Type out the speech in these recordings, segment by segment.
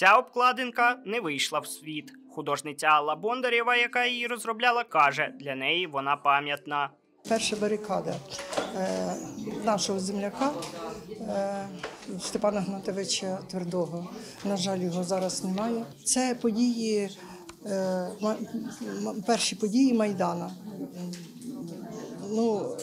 Ця обкладинка не вийшла в світ. Художниця Алла Бондарєва, яка її розробляла, каже, для неї вона пам'ятна. Перша барикада е, нашого земляка е, Степана Гнатовича Твердого. На жаль, його зараз немає. Це події, е, перші події Майдана. Ну,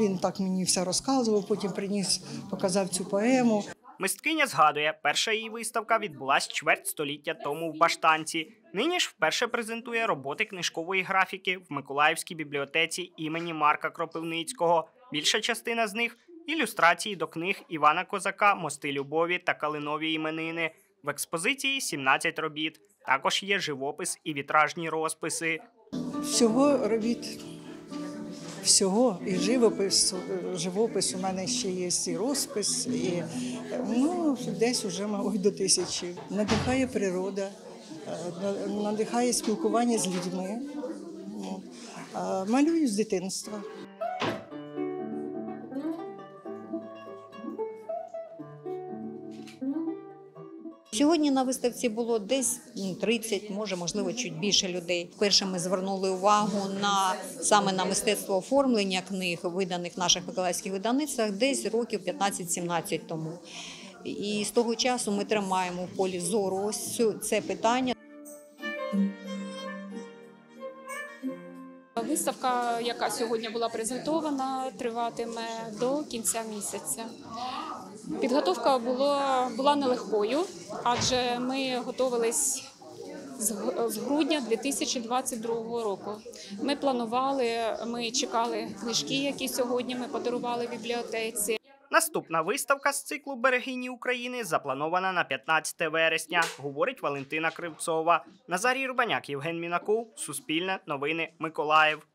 він так мені все розказував, потім приніс, показав цю поему. Мисткиня згадує, перша її виставка відбулась чверть століття тому в Баштанці. Нині ж вперше презентує роботи книжкової графіки в Миколаївській бібліотеці імені Марка Кропивницького. Більша частина з них ілюстрації до книг Івана Козака, Мости любові та Калинові іменини. В експозиції 17 робіт. Також є живопис і вітражні розписи. Всього робіт, всього і живопис, е, живопис у мене ще є і розпис, і е, ну, десь уже, мабуть, до тисячі. Надихає природа, е, надихає спілкування з людьми. Ну, Малюю з дитинства. Сьогодні на виставці було десь м, 30, може, можливо, чуть більше людей. Вперше ми звернули увагу на саме на мистецтво оформлення книг, виданих в наших миколаївських видавництвах, десь років 15-17 тому. І з того часу ми тримаємо в полі зору ось це питання. Виставка, яка сьогодні була презентована, триватиме до кінця місяця. Підготовка була, була нелегкою, адже ми готувались з грудня 2022 року. Ми планували, ми чекали книжки, які сьогодні ми подарували бібліотеці. Наступна виставка з циклу Берегині України запланована на 15 вересня, говорить Валентина Кривцова. Назарій Рубаняк, Євген Мінаков, Суспільне, Новини, Миколаїв.